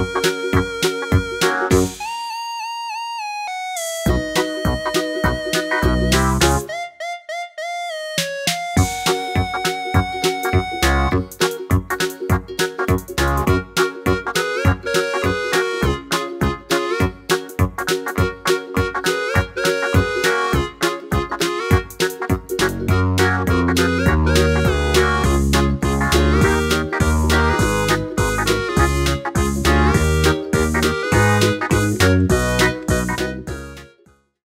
you.